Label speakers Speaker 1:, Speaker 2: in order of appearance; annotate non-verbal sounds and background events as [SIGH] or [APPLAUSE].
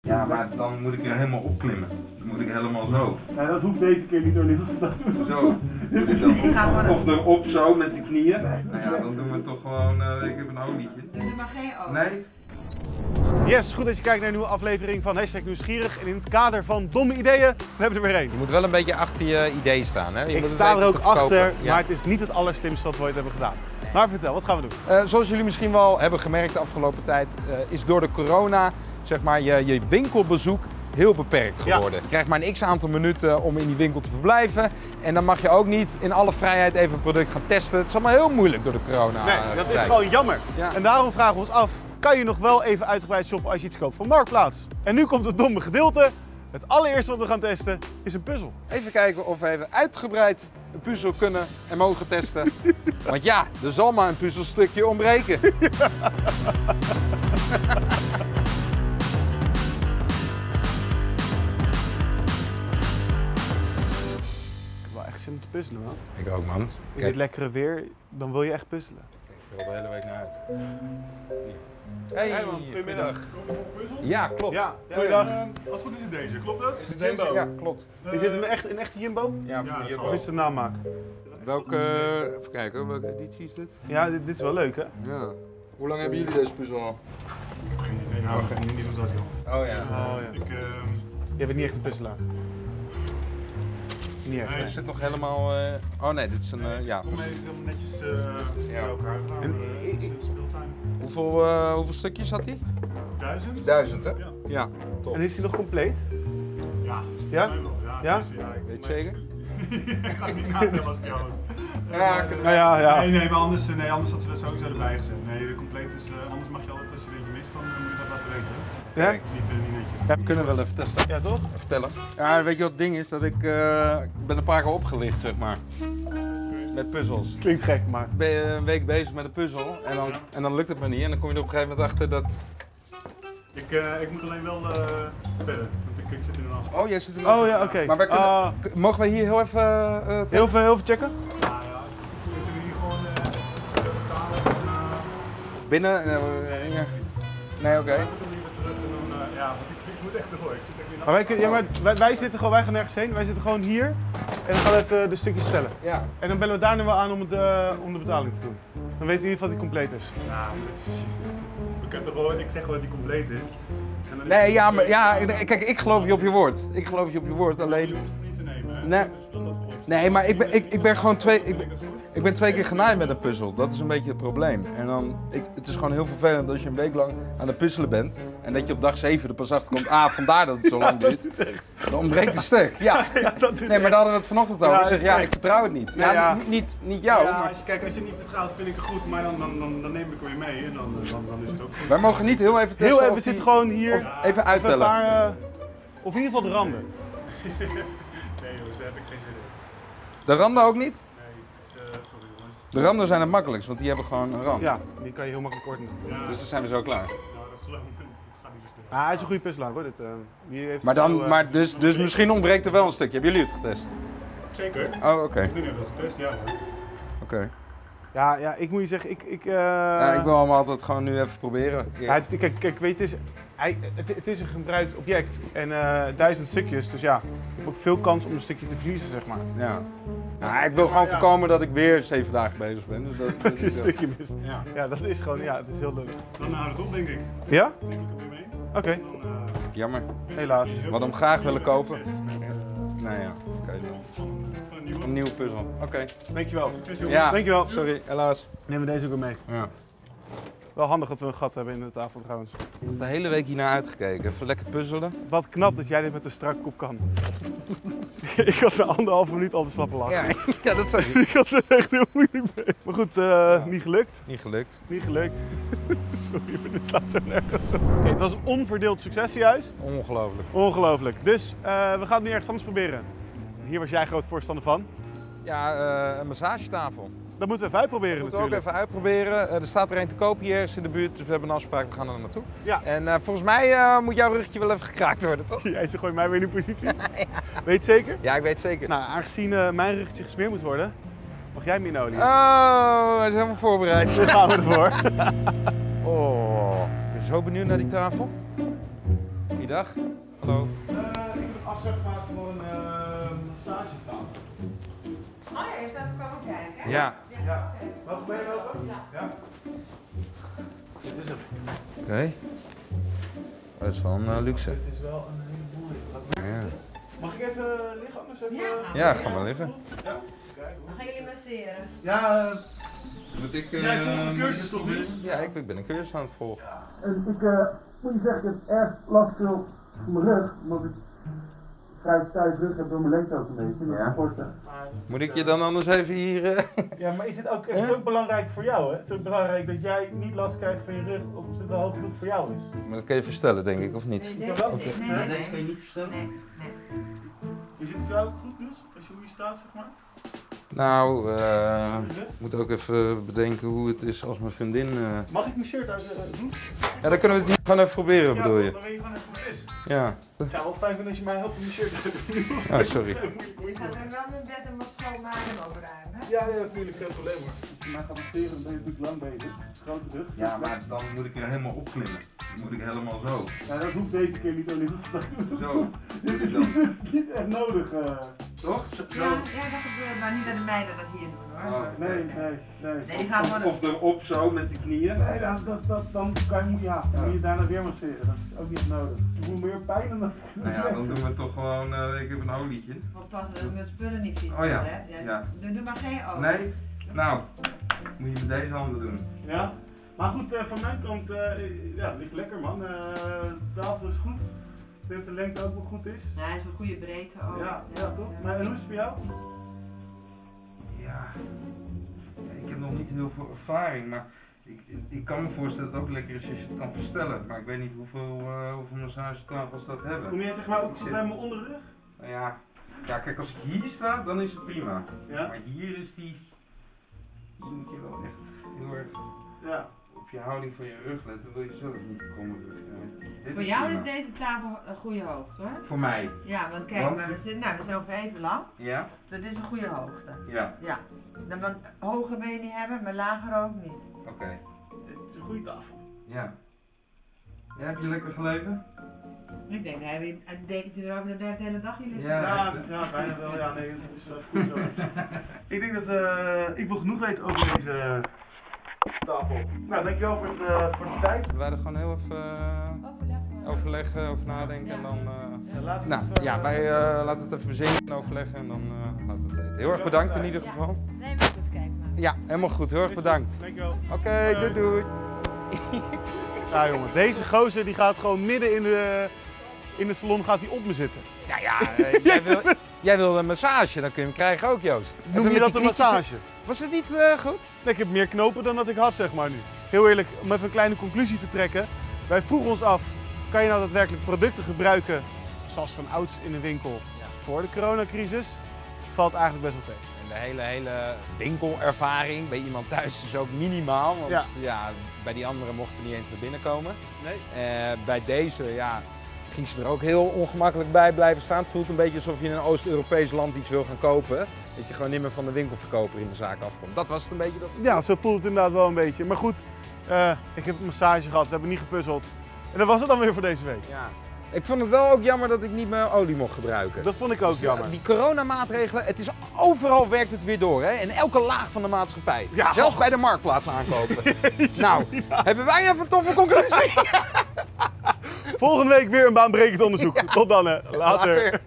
Speaker 1: Ja, maar dan moet ik er helemaal opklimmen. Dan moet ik helemaal zo.
Speaker 2: Ja, dat hoeft deze keer niet door Niels.
Speaker 1: Zo. Moet ik dan of erop zo met de knieën. Nou ja, dan doen we toch gewoon, eh, ik heb een olietje.
Speaker 3: Doe maar geen oog.
Speaker 1: Nee?
Speaker 2: Yes, goed dat je kijkt naar een nieuwe aflevering van Hashtag Nieuwsgierig. En in het kader van domme ideeën, we hebben er weer één.
Speaker 4: Je moet wel een beetje achter je idee staan. Hè? Je
Speaker 2: Ik
Speaker 4: moet
Speaker 2: sta er ook achter,
Speaker 4: Ja.
Speaker 2: maar het is niet het allerslimste wat we ooit hebben gedaan. Maar vertel, wat gaan we doen?
Speaker 4: Eh, zoals jullie misschien wel hebben gemerkt de afgelopen tijd, eh, is door de corona zeg maar, je, je winkelbezoek heel beperkt
Speaker 2: Ja.
Speaker 4: geworden. Je krijgt maar een x aantal minuten om in die winkel te verblijven. En dan mag je ook niet in alle vrijheid even een product gaan testen. Het is allemaal heel moeilijk door de corona.
Speaker 2: Nee,
Speaker 4: eh,
Speaker 2: dat is
Speaker 4: tijd.
Speaker 2: gewoon jammer.
Speaker 4: Ja.
Speaker 2: En daarom vragen we ons af, kan je nog wel even uitgebreid shoppen als je iets koopt van Marktplaats? En nu komt het domme gedeelte. Het allereerste wat we gaan testen is een puzzel.
Speaker 4: Even kijken of we even uitgebreid een puzzel kunnen en mogen testen. [LAUGHS] Want ja, er zal maar een puzzelstukje ontbreken. [LAUGHS]
Speaker 2: te puzzelen, man.
Speaker 4: Ik ook man.
Speaker 2: In
Speaker 4: Kijk.
Speaker 2: dit lekkere weer, dan wil je echt puzzelen.
Speaker 4: Ik wil de hele week naar uit. Hey,
Speaker 2: Hey, man, goedemiddag.
Speaker 4: Ja, klopt.
Speaker 2: Ja, goeiedag.
Speaker 5: Als het goed is het deze, klopt dat?
Speaker 4: Is deze? Ja, klopt.
Speaker 2: Is dit een, echt, een echte Jumbo?
Speaker 4: Ja, voor je
Speaker 5: zal
Speaker 2: Of is het een naammaak?
Speaker 4: Welke, even kijken, welke editie is dit?
Speaker 2: Ja, dit, dit is wel leuk, hè?
Speaker 4: Ja. Hoe lang hebben jullie deze puzzel al?
Speaker 5: Geen idee, nou, geen idee dat joh.
Speaker 4: Oh ja.
Speaker 2: Oh, ja.
Speaker 5: Ik, ehm,
Speaker 2: Jij bent niet echt een puzzelaar. Niet echt,
Speaker 5: Nee,
Speaker 4: dit nog helemaal, eh, oh nee, dit is een, eh, ja.
Speaker 5: is het helemaal netjes eh
Speaker 4: Ja.
Speaker 5: bij elkaar gedaan.
Speaker 2: En-
Speaker 5: uh, een speeltuin.
Speaker 4: Hoeveel, eh, hoeveel stukjes had hij?
Speaker 5: Duizend?
Speaker 4: Duizend hè?
Speaker 5: Ja.
Speaker 4: Ja, top.
Speaker 2: En is die nog compleet?
Speaker 5: Ja.
Speaker 2: Ja?
Speaker 5: Ja?
Speaker 2: Ja?
Speaker 5: is- ja ik,
Speaker 4: Weet je zeker? [LAUGHS]
Speaker 5: ik ga het niet natellen als ik jou was.
Speaker 4: Ja,
Speaker 2: ja, ja.
Speaker 5: Nee, nee, maar anders, nee, anders had ze dat sowieso erbij gezet. Nee, de compleet is, anders mag je altijd, als je er eentje mist, dan moet je dat laten weten. hè.
Speaker 2: Ja?
Speaker 5: Niet, eh.
Speaker 4: We kunnen wel even testen.
Speaker 2: Ja, toch?
Speaker 4: Even vertellen. Ja, weet je wat het ding is? Dat ik, eh, ik ben een paar keer opgelicht, zeg maar. Met puzzels.
Speaker 2: Klinkt gek, maar...
Speaker 4: Ik ben een week bezig met een puzzel en dan, en dan lukt het me niet. En dan kom je er op een gegeven moment achter dat...
Speaker 5: Ik, eh, ik moet alleen wel eh, verder, want ik, ik zit er nu af.
Speaker 4: Oh, jij zit er nog.
Speaker 2: Oh ja, oké.
Speaker 4: Maar wij kunnen,
Speaker 2: Ah,
Speaker 4: mogen wij hier heel even... eh,
Speaker 2: heel, veel, heel veel checken?
Speaker 5: Nou ja, we kunnen hier gewoon eh, betalen en eh,
Speaker 4: binnen? eh, eh, ja. Nee, oké.
Speaker 5: Ja, want ik, ik moet echt door. Ik zit echt weer
Speaker 2: Maar wij, ja, maar wij, wij zitten gewoon, wij gaan nergens heen. Wij zitten gewoon hier en dan gaan we even de stukjes stellen.
Speaker 4: Ja.
Speaker 2: En dan bellen we daar nu wel aan om, het, eh, om de betaling te doen. Dan weten we in ieder geval dat die compleet is.
Speaker 5: Nou, dit is, we kunnen toch gewoon, ik zeg gewoon dat die compleet is. En dan is
Speaker 4: Nee,
Speaker 5: het
Speaker 4: ja, maar ja, kijk, ik geloof je op je woord. Ik geloof je op je woord,
Speaker 5: Je
Speaker 4: alleen...
Speaker 5: hoeft het niet te nemen. hè.
Speaker 4: Nee.
Speaker 5: Dat is dat.
Speaker 4: Nee, maar ik ben, ik, ik ben gewoon twee... Ik ben, ik ben twee keer genaaid met een puzzel. Dat is een beetje het probleem. En dan, ik, het is gewoon heel vervelend als je een week lang aan het puzzelen bent. En dat je op dag 7 er pas achter komt. Ah, vandaar dat het zo lang [LAUGHS] duurt. Dan ontbreekt een stuk. [LAUGHS] Ja.
Speaker 2: dat is
Speaker 4: Nee, maar daar hadden we het vanochtend over.
Speaker 2: Ja,
Speaker 4: ik zeg, ja, ik vertrouw het niet. Ja,
Speaker 2: ja.
Speaker 4: Niet, niet, jou,
Speaker 5: ja,
Speaker 4: maar...
Speaker 5: als je, kijk, als je niet vertrouwt, vind ik het goed, maar dan, dan, dan, dan neem ik hem weer mee en dan, dan, dan is het ook goed.
Speaker 4: Wij mogen niet heel even testen
Speaker 2: Heel even,
Speaker 4: die-
Speaker 2: gewoon hier.
Speaker 4: Even uittellen.
Speaker 2: paar, eh, of in ieder geval de randen.
Speaker 5: Nee jongens, daar heb ik geen zin in.
Speaker 4: De randen ook niet?
Speaker 5: Nee, het is, eh, sorry jongens.
Speaker 4: De randen zijn het makkelijkst, want die hebben gewoon een rand.
Speaker 2: Ja, die kan je heel makkelijk.
Speaker 5: Ja,
Speaker 4: Dus dan zijn we zo klaar.
Speaker 5: nou, dat geloof ik, het gaat niet zo snel.
Speaker 2: Ah, hij is een goede puzzelaar hoor. Dit, eh, die heeft
Speaker 4: Maar,
Speaker 2: zo,
Speaker 4: dan,
Speaker 2: eh,
Speaker 4: maar dus, dus misschien ontbreekt er wel een stukje. Hebben jullie het getest?
Speaker 5: Zeker.
Speaker 4: Oh, oké.
Speaker 5: Ik ben even getest, ja.
Speaker 4: Oké.
Speaker 2: Ja, ja, ik moet je zeggen, ik... ik eh,
Speaker 4: Ja, ik wil hem altijd gewoon nu even proberen.
Speaker 2: Ja, het- kijk, kijk, weet je, het is, hij, het, het is een gebruikt object en eh, duizend stukjes, dus ja, ik heb ook veel kans om een stukje te verliezen, zeg maar.
Speaker 4: Ja. Nou, ik wil gewoon
Speaker 5: ja.
Speaker 4: voorkomen dat ik weer zeven dagen bezig ben. Dus dat, [LAUGHS]
Speaker 2: je een
Speaker 4: is,
Speaker 2: stukje mist.
Speaker 5: Ja.
Speaker 2: Ja, dat is gewoon, ja, het is heel leuk.
Speaker 5: Dan houdt het op, denk ik.
Speaker 2: Ja?
Speaker 5: Ik hem weer mee.
Speaker 2: Oké,
Speaker 5: Dan, eh,
Speaker 4: jammer.
Speaker 2: helaas.
Speaker 4: We hadden hem graag willen kopen. Nou ja, oké. dan.
Speaker 5: Een nieuwe.
Speaker 4: Een nieuwe puzzel. Oké.
Speaker 2: Dankjewel.
Speaker 5: Succes, jongens.
Speaker 4: Ja,
Speaker 2: Dankjewel.
Speaker 4: sorry, helaas.
Speaker 2: Nemen we deze ook weer mee.
Speaker 4: Ja.
Speaker 2: Wel handig dat we een gat hebben in de tafel trouwens.
Speaker 4: Ik de hele week hiernaar uitgekeken. Even lekker puzzelen.
Speaker 2: Wat knap dat jij dit met een strak kop kan. [LAUGHS] ik had na anderhalve minuut al de slappe lach.
Speaker 4: Ja, [LAUGHS] ja dat zou
Speaker 2: ik had er echt heel moeilijk mee. Maar goed, eh, niet gelukt.
Speaker 4: Niet gelukt.
Speaker 2: Niet gelukt. [LAUGHS] Sorry, maar dit slaat zo nergens op. Oké, het was een onverdeeld succes juist.
Speaker 4: Ongelooflijk.
Speaker 2: Ongelooflijk. Dus eh, we gaan het nu ergens anders proberen. Hier was jij groot voorstander van.
Speaker 4: Ja, eh, een massagetafel.
Speaker 2: Dat moeten we even uitproberen
Speaker 4: We moeten ook
Speaker 2: natuurlijk.
Speaker 4: even uitproberen. Eh, er staat er een te koop hier ergens in de buurt, dus we hebben een afspraak. We gaan er naartoe.
Speaker 2: Ja.
Speaker 4: En eh, volgens mij moet jouw ruggetje wel even gekraakt worden, toch? [LAUGHS]
Speaker 2: Jij ze gooit mij weer in die positie. [LAUGHS] Weet je zeker?
Speaker 4: Ja, ik weet zeker.
Speaker 2: Nou, aangezien mijn ruggetje gesmeerd moet worden, mag jij me in olie.
Speaker 4: Oh, hij is helemaal voorbereid.
Speaker 2: Daar gaan we ervoor. [LAUGHS]
Speaker 4: Oh, ik ben zo benieuwd naar die tafel. Goeiedag. Hallo.
Speaker 2: Ik heb een afspraak gemaakt voor een massagetafel.
Speaker 3: Oh ja, je zou komen kijken. hè?
Speaker 4: Ja,
Speaker 2: Ja. Mag ik meelopen?
Speaker 3: Ja.
Speaker 2: Ja. Dit is hem.
Speaker 4: oké. Oh, dat is wel een eh, luxe.
Speaker 2: Dit is wel een hele mooie.
Speaker 4: Ja,
Speaker 2: Mag ik even liggen anders? Even,
Speaker 3: Ja.
Speaker 4: ja ga maar liggen.
Speaker 2: Ja.
Speaker 3: Dan gaan jullie masseren.
Speaker 2: Ja,
Speaker 1: Moet ik...
Speaker 2: jij volgt
Speaker 1: eh,
Speaker 2: de cursus toch niet?
Speaker 4: Ja, ik, ik ben een cursus aan het volgen.
Speaker 6: En ik eh, moet je zeggen, ik heb erg last veel van mijn rug, omdat ik vrij stijf rug heb door mijn lengte ook een beetje, met
Speaker 4: Ja.
Speaker 6: sporten.
Speaker 4: Moet ik je dan anders even hier... eh, [LAUGHS]
Speaker 2: Ja, maar is dit ook, is het ook belangrijk voor jou? Hè? Het is ook belangrijk dat jij niet last krijgt van je rug, omdat het wel hoog goed voor jou is.
Speaker 4: Maar dat kan je verstellen, denk ik, of niet?
Speaker 3: Nee, deze
Speaker 2: wel.
Speaker 3: niet. Nee, nee, nee.
Speaker 1: kan je niet verstellen?
Speaker 3: Nee, nee.
Speaker 2: Is het voor jou ook goed, Niels? Als je hoe je staat, zeg maar?
Speaker 4: Nou, eh,
Speaker 2: rug?
Speaker 4: ik moet ook even bedenken hoe het is als mijn vriendin... eh,
Speaker 2: Mag ik mijn shirt uit uh, doen?
Speaker 4: Ja, dan kunnen we het hier gewoon even proberen,
Speaker 2: Ja,
Speaker 4: bedoel je?
Speaker 2: dan weet je gewoon even.
Speaker 4: Ja.
Speaker 2: Het zou wel fijn zijn als je mij helpt om mijn shirt uit te doen.
Speaker 4: Oh, sorry. [LAUGHS]
Speaker 3: Je gaat er wel mijn bed en wat schoonmaken en opruimen. hè?
Speaker 2: Ja, ja, natuurlijk, geen probleem hoor. Als je mij gaat masseren, dan ben je natuurlijk lang bezig. Grote rug.
Speaker 1: Ja, maar dan moet ik er helemaal opklimmen. Dan moet ik helemaal zo.
Speaker 2: Ja, dat hoeft deze keer niet, Oliver.
Speaker 1: Zo.
Speaker 2: Dit is niet- [LAUGHS] niet echt nodig. eh.
Speaker 1: Toch?
Speaker 3: Ja, ja, dat gebeurt, maar niet dat de meiden dat hier doen hoor.
Speaker 1: Oh.
Speaker 2: Nee, nee, nee.
Speaker 3: Nee, die gaan
Speaker 1: Of,
Speaker 3: gewoon...
Speaker 1: of erop zo met de knieën.
Speaker 2: Nee, dan, dat, dat, dan kan je, ja, dan moet je daarna weer masseren. Dat is ook niet nodig. Hoe meer pijn dan dat.
Speaker 1: Nou ja, dan doen we toch gewoon, eh, ik heb een olietje.
Speaker 3: Oppassen dat ik mijn spullen niet vies
Speaker 1: Oh ja,
Speaker 3: hè?
Speaker 1: ja.
Speaker 3: Doe, doe maar geen ogen.
Speaker 1: Nee? Nou, moet je met deze handen doen.
Speaker 2: Ja, maar goed, eh, van mijn kant, eh, ja, ligt lekker man. Eh, de tafel is goed. Ik denk dat de lengte ook wel goed is.
Speaker 3: Nee, hij is een goede breedte ook.
Speaker 2: Ja, ja, toch? Maar en hoe is het voor jou?
Speaker 1: Ja, ik heb nog niet heel veel ervaring, maar ik, ik kan me voorstellen dat het ook lekker is als je het kan verstellen. Maar ik weet niet hoeveel, eh hoeveel massagetafels dat hebben.
Speaker 2: Kom je zeg maar ook
Speaker 1: zit-
Speaker 2: bij mijn onderrug?
Speaker 1: Nou ja, ja, kijk, als ik hier sta, dan is het prima.
Speaker 2: Ja?
Speaker 1: Maar hier is die, hier moet je wel echt heel erg
Speaker 2: Ja.
Speaker 1: Op je houding van je rug letten, wil je zelf niet komen rug.
Speaker 3: Voor
Speaker 1: is
Speaker 3: jou
Speaker 1: prima.
Speaker 3: is deze tafel een goede hoogte hoor.
Speaker 1: Voor mij,
Speaker 3: Ja, want kijk,
Speaker 1: Want?
Speaker 3: maar we zitten, nou, we zijn ongeveer even lang.
Speaker 1: ja?
Speaker 3: Dat is een goede hoogte.
Speaker 1: Ja,
Speaker 3: Ja. Dan, want hoger wil je niet hebben, maar lager ook niet.
Speaker 1: oké.
Speaker 2: Het is een goede tafel.
Speaker 1: Ja. Ja, heb je lekker gelegen?
Speaker 3: Ik denk, hij heeft een dekentje erover, dan blijft de hele dag hier liggen.
Speaker 1: Ja.
Speaker 2: Ja, dat- ja, bijna wel. Ja, nee, dat is wel goed zo. [LAUGHS] ik denk dat eh, ik wil genoeg weten over deze tafel. Nou, dankjewel voor, het, eh, voor de tijd.
Speaker 4: Wij er gewoon heel even eh, overleggen, over nadenken en dan... eh,
Speaker 2: Ja, we
Speaker 4: Nou,
Speaker 2: even,
Speaker 4: ja, wij eh, laten het even bezinken en overleggen en dan eh laten we het weten. Heel erg bedankt in ieder geval.
Speaker 3: Nee, maar goed, kijk maar.
Speaker 4: Ja, helemaal goed. Heel erg bedankt.
Speaker 2: Dankjewel.
Speaker 4: Oké, doei doei. [LAUGHS]
Speaker 2: Ja jongen, deze gozer die gaat gewoon midden in de, in de salon gaat hij op me zitten.
Speaker 4: Ja, ja, jij, [LAUGHS] wil, jij wil een massage, dan kun je hem krijgen ook, Joost.
Speaker 2: Noem je dat
Speaker 4: die
Speaker 2: een massage?
Speaker 4: Was het niet eh, goed?
Speaker 2: Nee, ik heb meer knopen dan dat ik had, zeg maar nu. Heel eerlijk, om even een kleine conclusie te trekken. Wij vroegen ons af, kan je nou daadwerkelijk producten gebruiken, zoals van ouds in een winkel, voor de coronacrisis? Het valt eigenlijk best wel tegen.
Speaker 4: En de hele, hele winkelervaring bij iemand thuis is ook minimaal. Want
Speaker 2: Ja.
Speaker 4: ja. bij die anderen mochten niet eens naar binnen komen.
Speaker 2: Nee.
Speaker 4: Eh, bij deze ja, ging ze er ook heel ongemakkelijk bij blijven staan. Het voelt een beetje alsof je in een Oost-Europees land iets wil gaan kopen. Dat je gewoon niet meer van de winkelverkoper in de zaak afkomt. Dat was het een beetje dat
Speaker 2: Ja, zo voelt het inderdaad wel een beetje. Maar goed, eh, ik heb een massage gehad, we hebben niet gepuzzeld. En dat was het dan weer voor deze week.
Speaker 4: Ja. Ik vond het wel ook jammer dat ik niet mijn olie mocht gebruiken.
Speaker 2: Dat vond ik ook jammer.
Speaker 4: Die coronamaatregelen, het is overal werkt het weer door, hè? In elke laag van de maatschappij.
Speaker 2: Ja.
Speaker 4: Zelfs bij de marktplaats aankopen. [LAUGHS] nou, hebben wij even een toffe conclusie? [LAUGHS]
Speaker 2: Volgende week weer een baanbrekend onderzoek. Tot dan hè. Later.
Speaker 4: Later.